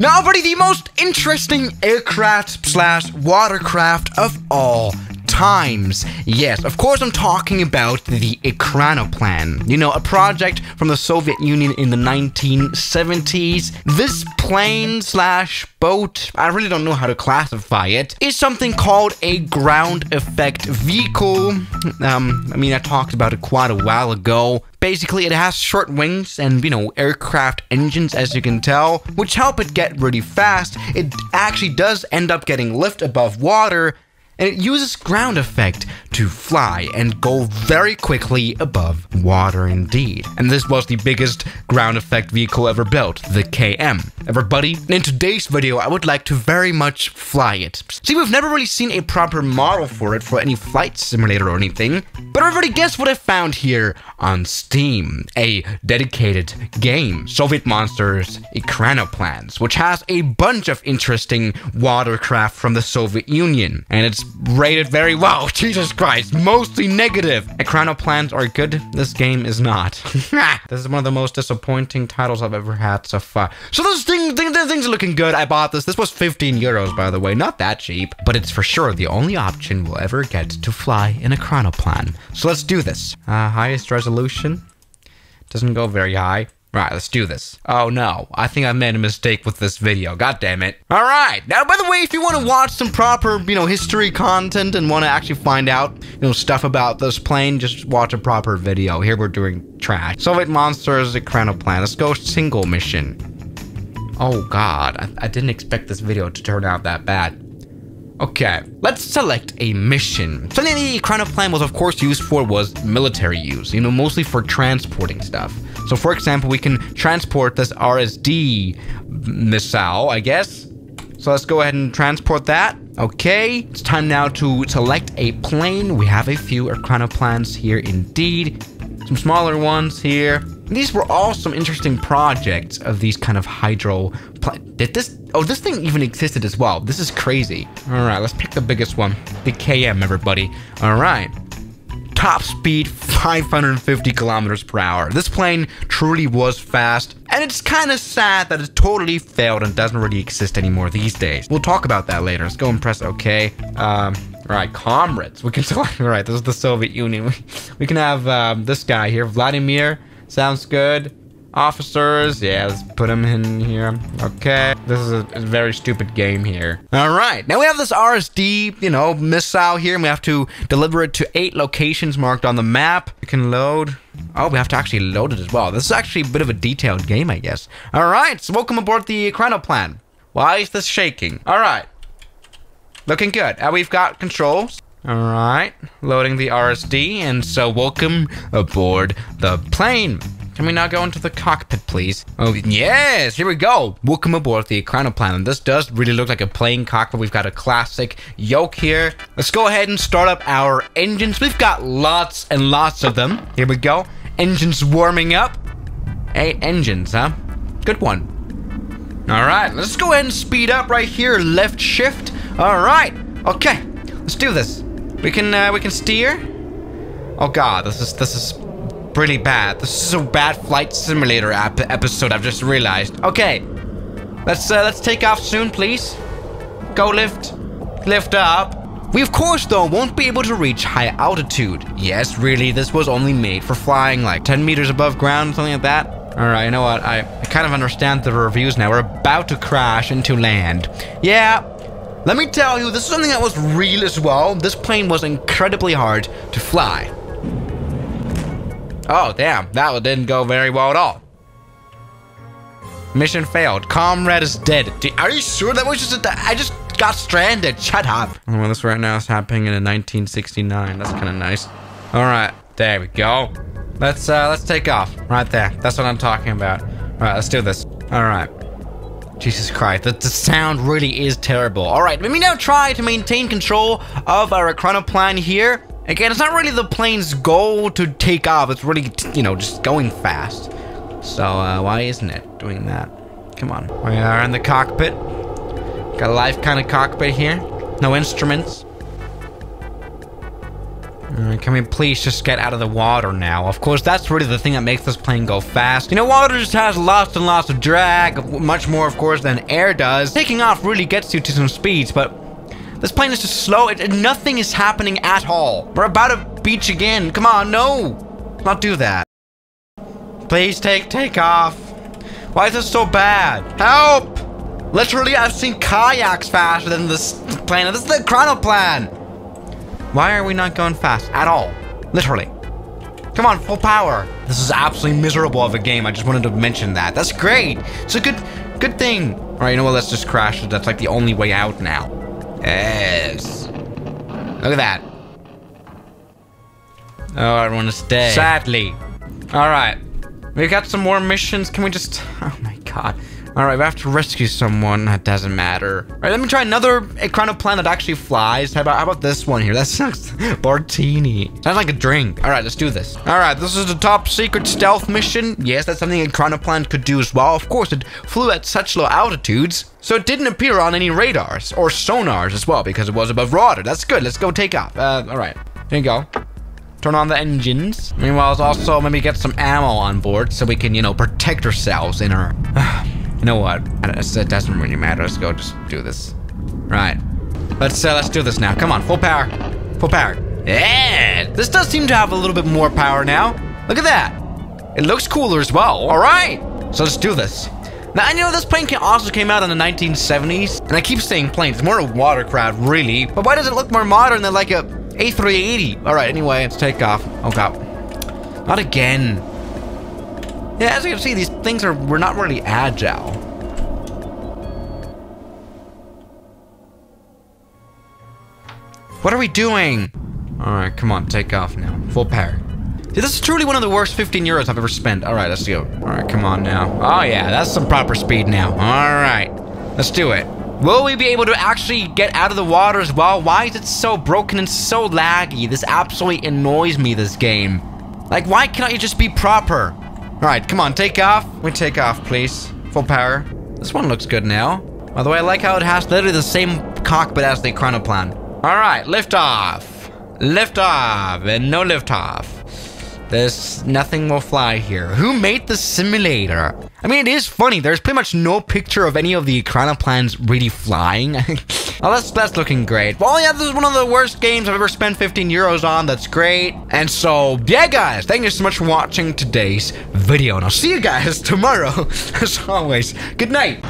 Now, buddy, the most interesting aircraft slash watercraft of all times. Yes, of course, I'm talking about the Ekranoplan. You know, a project from the Soviet Union in the 1970s. This plane slash boat, I really don't know how to classify it, is something called a ground effect vehicle. Um, I mean, I talked about it quite a while ago. Basically, it has short wings and, you know, aircraft engines, as you can tell, which help it get really fast. It actually does end up getting lift above water, and it uses ground effect to fly and go very quickly above water indeed. And this was the biggest ground effect vehicle ever built, the KM. Everybody, in today's video, I would like to very much fly it. See, we've never really seen a proper model for it for any flight simulator or anything, but everybody guess what I found here on Steam? A dedicated game, Soviet Monsters Ekranoplans, which has a bunch of interesting watercraft from the Soviet Union, and it's rated very well. Jesus Christ, mostly negative. Ekranoplans are good. This game is not. this is one of the most disappointing titles I've ever had so far. So those things, things, things are looking good. I bought this. This was 15 euros, by the way. Not that cheap, but it's for sure the only option we'll ever get to fly in a Ekranoplan. So let's do this. Uh, highest resolution. Doesn't go very high. Right, let's do this. Oh no, I think I made a mistake with this video. God damn it. All right. Now, by the way, if you want to watch some proper, you know, history content and want to actually find out, you know, stuff about this plane, just watch a proper video. Here we're doing trash. Soviet Monsters Ekranoplan. Let's go single mission. Oh god, I, I didn't expect this video to turn out that bad. Okay, let's select a mission. Something the Ekranoplan was of course used for was military use, you know, mostly for transporting stuff. So for example, we can transport this RSD missile, I guess. So let's go ahead and transport that. Okay, it's time now to select a plane. We have a few Ekranoplans here indeed. Some smaller ones here. These were all some interesting projects of these kind of hydro. Did this? Oh, this thing even existed as well. This is crazy. All right, let's pick the biggest one. The KM, everybody. All right. Top speed 550 kilometers per hour. This plane truly was fast, and it's kind of sad that it totally failed and doesn't really exist anymore these days. We'll talk about that later. Let's go and press OK. Um, all right, comrades. We can select. All right, this is the Soviet Union. We, we can have um, this guy here, Vladimir. Sounds good. Officers, yeah, let's put them in here. Okay, this is a, very stupid game here. All right, now we have this RSD, you know, missile here, and we have to deliver it to eight locations marked on the map. We can load. Oh, we have to actually load it as well. This is actually a bit of a detailed game, I guess. All right, so welcome aboard the Ekranoplan. Why is this shaking? All right, looking good. Now we've got controls. All right, loading the RSD, and so welcome aboard the plane. Can we now go into the cockpit, please? Oh, yes, here we go. Welcome aboard the Ekranoplan. This does really look like a plane cockpit. We've got a classic yoke here. Let's go ahead and start up our engines. We've got lots and lots of them. Here we go. Engines warming up. Eight engines, huh? Good one. All right, let's go ahead and speed up right here. Left shift. All right. Okay, let's do this. We can uh, we can steer. Oh god, this is this is pretty bad. This is a bad flight simulator episode. I've just realized. Okay, let's uh, let's take off soon, please. Go lift, lift up. We of course though won't be able to reach high altitude. Yes, really, this was only made for flying like 10 meters above ground, something like that. All right, you know what? I, I kind of understand the reviews now. We're about to crash into land. Yeah, let me tell you, this is something that was real as well. This plane was incredibly hard to fly. Oh, damn. That didn't go very well at all. Mission failed. Comrade is dead. Are you sure that was just a... I just got stranded. Shut up. Well, this right now is happening in 1969. That's kind of nice. All right. There we go. Let's, uh, let's take off. Right there. That's what I'm talking about. All right, let's do this. All right. Jesus Christ, the, the sound really is terrible. All right, let me now try to maintain control of our Ekranoplan here. Again, it's not really the plane's goal to take off. It's really, you know, just going fast. So, uh, why isn't it doing that? Come on. We are in the cockpit. Got a live kind of cockpit here. No instruments. Uh, can we please just get out of the water now? Of course, that's really the thing that makes this plane go fast. You know, water just has lots and lots of drag, much more, of course, than air does. Taking off really gets you to some speeds, but this plane is just slow. It, nothing is happening at all. We're about to beach again. Come on, no. Not do that. Please take take off. Why is this so bad? Help! Literally, I've seen kayaks faster than this plane. This is the Ekranoplan. Why are we not going fast at all? Literally. Come on, full power. This is absolutely miserable of a game. I just wanted to mention that. That's great. It's a good, good thing. All right, you know what? Let's just crash it. That's like the only way out now. Yes. Look at that. Oh, I want to stay. Sadly. All right. We've got some more missions. Can we just... Oh, my God. All right, we have to rescue someone. That doesn't matter. All right, let me try another Ekranoplan that actually flies. How about, how about this one here? That sounds... Bartini. Sounds like a drink. All right, let's do this. All right, this is the top secret stealth mission. Yes, that's something a Ekranoplan could do as well. Of course, it flew at such low altitudes. So it didn't appear on any radars or sonars as well because it was above water. That's good. Let's go take off. Uh, all right. Here you go. Turn on the engines. Meanwhile, let's also maybe get some ammo on board so we can, you know, protect ourselves in our... you know what? It doesn't really matter. Let's go just do this. Right. Let's, uh, let's do this now. Come on, full power. Full power. Yeah! This does seem to have a little bit more power now. Look at that. It looks cooler as well. All right. So let's do this. Now, I know this plane also came out in the 1970s, and I keep saying planes. It's more a watercraft, really. But why does it look more modern than like a a380. All right, anyway, let's take off. Oh, God. Not again. Yeah, as you can see, these things are, we're not really agile. What are we doing? All right, come on, take off now. Full power. See, this is truly one of the worst 15 euros I've ever spent. All right, let's go. All right, come on now. Oh, yeah, that's some proper speed now. All right, let's do it. Will we be able to actually get out of the water as well? Why is it so broken and so laggy? This absolutely annoys me, this game. Like, why can't you just be proper? Alright, come on, take off. We take off, please. Full power. This one looks good now. By the way, I like how it has literally the same cockpit as the Ekranoplan. Alright, lift off. Lift off, and no lift off. There's nothing will fly here. Who made the simulator? I mean, it is funny. There's pretty much no picture of any of the plans really flying. oh, that's, that's looking great. Well, yeah, this is one of the worst games I've ever spent 15 euros on. That's great. And so, yeah, guys, thank you so much for watching today's video. And I'll see you guys tomorrow, as always. Good night.